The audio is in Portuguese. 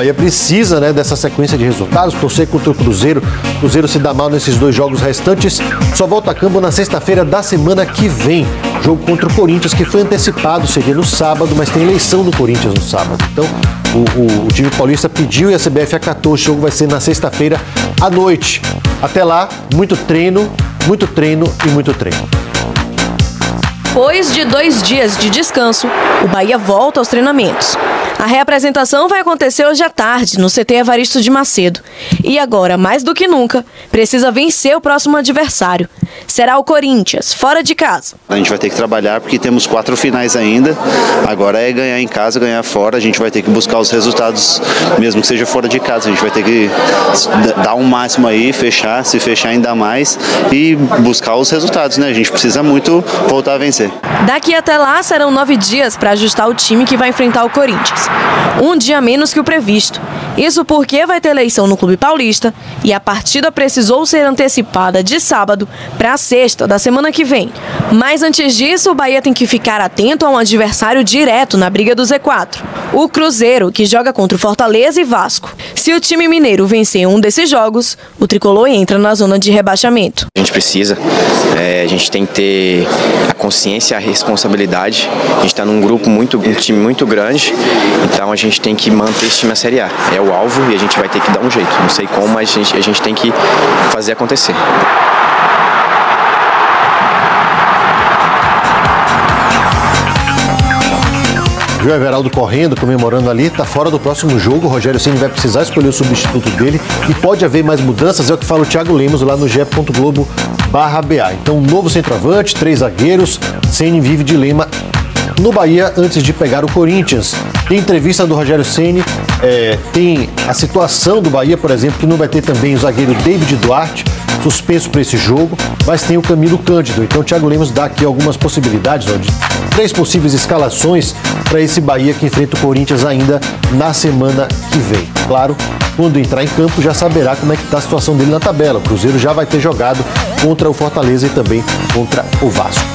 Bahia precisa né, dessa sequência de resultados, torcer contra o Cruzeiro. O Cruzeiro se dá mal nesses dois jogos restantes. Só volta a campo na sexta-feira da semana que vem. Jogo contra o Corinthians, que foi antecipado, seria no sábado, mas tem eleição do Corinthians no sábado. Então, o, o, o time paulista pediu e a CBF acatou. O jogo vai ser na sexta-feira à noite. Até lá, muito treino, muito treino e muito treino. Depois de dois dias de descanso, o Bahia volta aos treinamentos. A reapresentação vai acontecer hoje à tarde no CT Evaristo de Macedo. E agora, mais do que nunca, precisa vencer o próximo adversário. Será o Corinthians, fora de casa. A gente vai ter que trabalhar porque temos quatro finais ainda. Agora é ganhar em casa, ganhar fora. A gente vai ter que buscar os resultados, mesmo que seja fora de casa. A gente vai ter que dar um máximo aí, fechar, se fechar ainda mais e buscar os resultados, né? A gente precisa muito voltar a vencer. Daqui até lá serão nove dias para ajustar o time que vai enfrentar o Corinthians. Um dia menos que o previsto. Isso porque vai ter eleição no Clube Paulista e a partida precisou ser antecipada de sábado para sexta da semana que vem. Mas antes disso, o Bahia tem que ficar atento a um adversário direto na briga do Z4. O Cruzeiro, que joga contra o Fortaleza e Vasco. Se o time mineiro vencer um desses jogos, o tricolor entra na zona de rebaixamento. A gente precisa, é, a gente tem que ter a consciência, a responsabilidade. A gente está num grupo muito, um time muito grande, então a gente tem que manter esse time na Série A. É o alvo e a gente vai ter que dar um jeito. Não sei como, mas a gente, a gente tem que fazer acontecer. Viu Everaldo correndo, comemorando ali, tá fora do próximo jogo. O Rogério Ceni vai precisar escolher o substituto dele e pode haver mais mudanças, é o que fala o Thiago Lemos lá no ge.globo barra BA. Então, novo centroavante, três zagueiros, Ceni vive dilema no Bahia antes de pegar o Corinthians. Tem entrevista do Rogério Ceni, é, tem a situação do Bahia, por exemplo, que não vai ter também o zagueiro David Duarte, suspenso para esse jogo, mas tem o Camilo Cândido. Então o Thiago Lemos dá aqui algumas possibilidades, três possíveis escalações para esse Bahia que enfrenta o Corinthians ainda na semana que vem. Claro, quando entrar em campo já saberá como é que está a situação dele na tabela. O Cruzeiro já vai ter jogado contra o Fortaleza e também contra o Vasco.